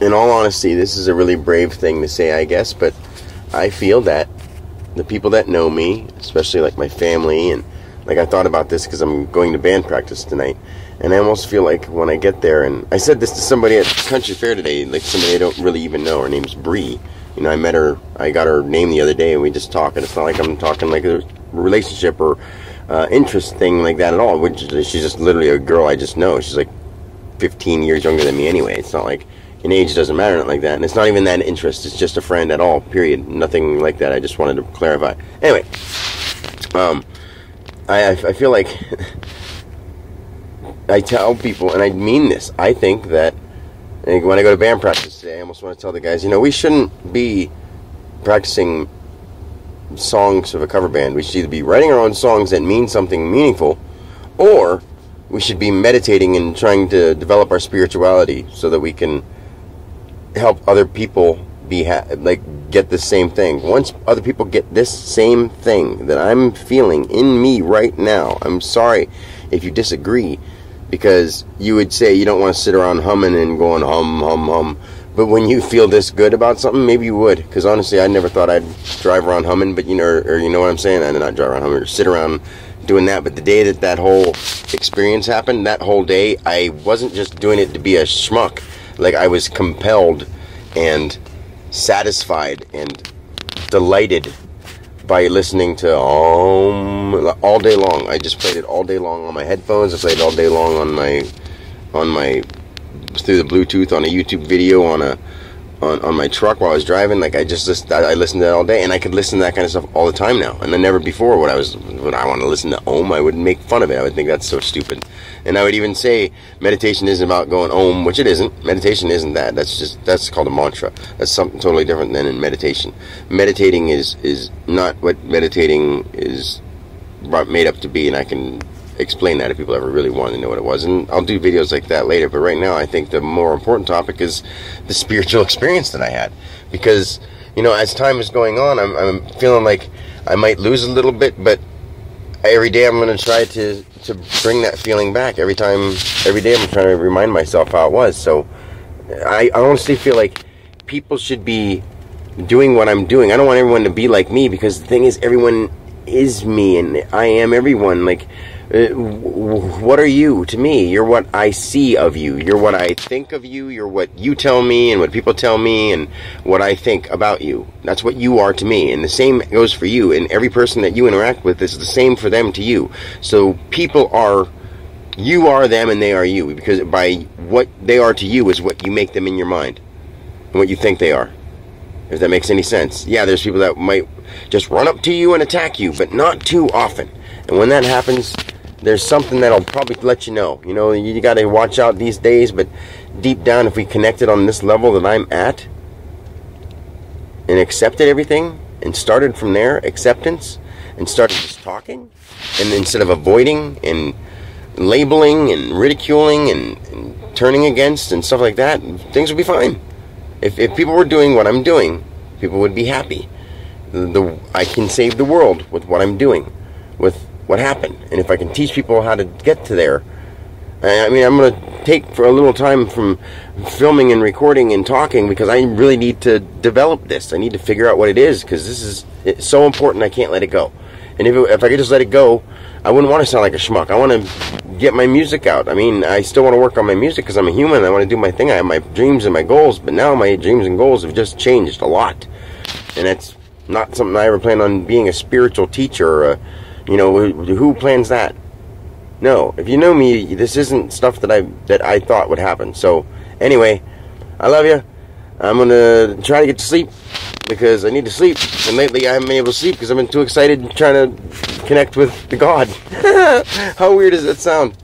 in all honesty, this is a really brave thing to say, I guess, but I feel that the people that know me, especially like my family, and like I thought about this because I'm going to band practice tonight, and I almost feel like when I get there, and I said this to somebody at Country Fair today, like somebody I don't really even know. Her name's Bree. You know, I met her, I got her name the other day, and we just talk, and it's not like I'm talking like a relationship or uh, interest thing like that at all. Which she's just literally a girl I just know. She's like 15 years younger than me anyway. It's not like in age doesn't matter, like that. And it's not even that interest. It's just a friend at all. Period. Nothing like that. I just wanted to clarify. Anyway, um, I I feel like I tell people, and I mean this. I think that when I go to band practice today, I almost want to tell the guys, you know, we shouldn't be practicing songs of a cover band. We should either be writing our own songs that mean something meaningful, or we should be meditating and trying to develop our spirituality so that we can help other people be like get the same thing. Once other people get this same thing that I'm feeling in me right now, I'm sorry if you disagree because you would say you don't want to sit around humming and going hum hum hum. But when you feel this good about something, maybe you would. Because honestly, I never thought I'd drive around humming. But you know, or, or you know what I'm saying? I did not drive around humming or sit around doing that. But the day that that whole experience happened, that whole day, I wasn't just doing it to be a schmuck. Like I was compelled and satisfied and delighted by listening to um all day long. I just played it all day long on my headphones. I played it all day long on my on my through the Bluetooth on a YouTube video on a on, on my truck while I was driving. Like I just listened, I listened to that all day, and I could listen to that kind of stuff all the time now. And then never before would I was when I want to listen to Om, I would make fun of it. I would think that's so stupid, and I would even say meditation isn't about going Om, which it isn't. Meditation isn't that. That's just that's called a mantra. That's something totally different than in meditation. Meditating is is not what meditating is made up to be, and I can explain that if people ever really want to know what it was. And I'll do videos like that later. But right now, I think the more important topic is the spiritual experience that I had. Because, you know, as time is going on, I'm, I'm feeling like I might lose a little bit, but every day I'm going to try to, to bring that feeling back. Every time, every day I'm trying to remind myself how it was. So I, honestly feel like people should be doing what I'm doing. I don't want everyone to be like me because the thing is, everyone is me and I am everyone. Like, Uh, what are you to me? You're what I see of you. You're what I think of you. You're what you tell me and what people tell me and what I think about you. That's what you are to me. And the same goes for you. And every person that you interact with is the same for them to you. So people are, you are them and they are you. Because by what they are to you is what you make them in your mind and what you think they are. If that makes any sense. Yeah, there's people that might just run up to you and attack you, but not too often. And when that happens, there's something that'll probably let you know. You know, you got to watch out these days, but deep down, if we connected on this level that I'm at and accepted everything and started from there, acceptance, and started just talking, and instead of avoiding and labeling and ridiculing and, and turning against and stuff like that, things would be fine. If, if people were doing what I'm doing, people would be happy. The, the I can save the world with what I'm doing, with what happened. And if I can teach people how to get to there, I mean, I'm going to take for a little time from filming and recording and talking because I really need to develop this. I need to figure out what it is because this is so important. I can't let it go. And if, it, if I could just let it go, I wouldn't want to sound like a schmuck. I want to get my music out. I mean, I still want to work on my music because I'm a human. I want to do my thing. I have my dreams and my goals, but now my dreams and goals have just changed a lot. And that's not something I ever planned on being a spiritual teacher or a you know, who plans that? No, if you know me, this isn't stuff that I that I thought would happen. So, anyway, I love you. I'm gonna try to get to sleep because I need to sleep. And lately, I haven't been able to sleep because I've been too excited trying to connect with the God. How weird does that sound?